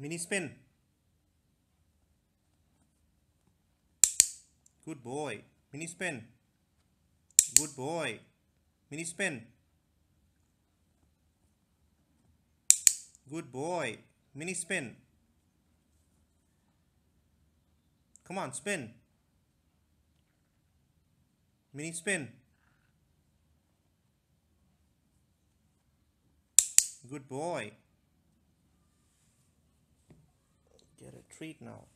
Minnie spin. Good boy. Minnie spin. Good boy. Minnie spin. Good boy. Minnie spin. Come on, spin. Minnie spin. Good boy. Treat now.